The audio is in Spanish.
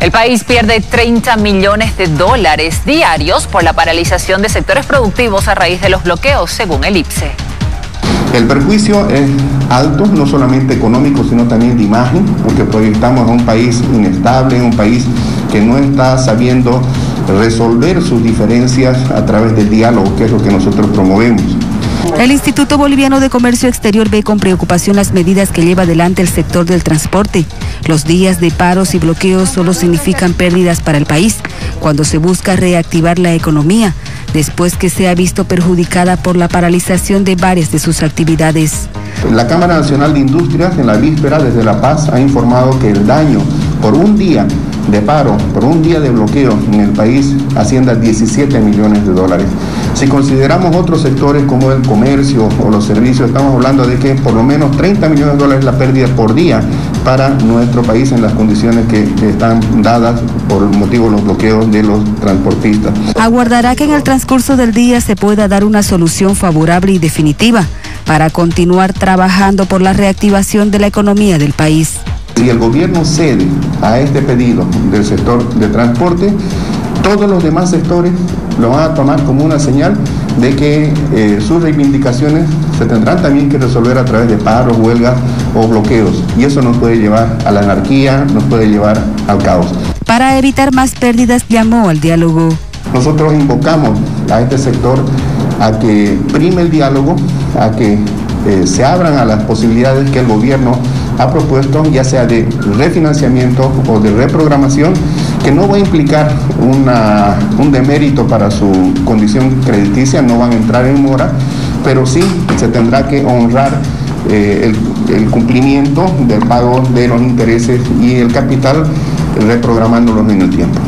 El país pierde 30 millones de dólares diarios por la paralización de sectores productivos a raíz de los bloqueos, según el IPSE. El perjuicio es alto, no solamente económico, sino también de imagen, porque proyectamos a un país inestable, un país que no está sabiendo resolver sus diferencias a través del diálogo, que es lo que nosotros promovemos. El Instituto Boliviano de Comercio Exterior ve con preocupación las medidas que lleva adelante el sector del transporte. Los días de paros y bloqueos solo significan pérdidas para el país cuando se busca reactivar la economía, después que se ha visto perjudicada por la paralización de varias de sus actividades. La Cámara Nacional de Industrias en la víspera desde La Paz ha informado que el daño por un día de paro, por un día de bloqueo en el país asciende a 17 millones de dólares. Si consideramos otros sectores como el comercio o los servicios, estamos hablando de que por lo menos 30 millones de dólares la pérdida por día para nuestro país en las condiciones que, están dadas por motivo de los bloqueos de los transportistas. Aguardará que en el transcurso del día se pueda dar una solución favorable y definitiva para continuar trabajando por la reactivación de la economía del país. Si el gobierno cede a este pedido del sector de transporte, todos los demás sectores lo van a tomar como una señal de que eh, sus reivindicaciones se tendrán también que resolver a través de paros, huelgas o bloqueos. Y eso nos puede llevar a la anarquía, nos puede llevar al caos. Para evitar más pérdidas, llamó al diálogo. Nosotros invocamos a este sector a que prime el diálogo, a que eh, se abran a las posibilidades que el gobierno ha propuesto, ya sea de refinanciamiento o de reprogramación, que no va a implicar un demérito para su condición crediticia, no van a entrar en mora, pero sí se tendrá que honrar eh, el, cumplimiento del pago de los intereses y el capital reprogramándolos en el tiempo.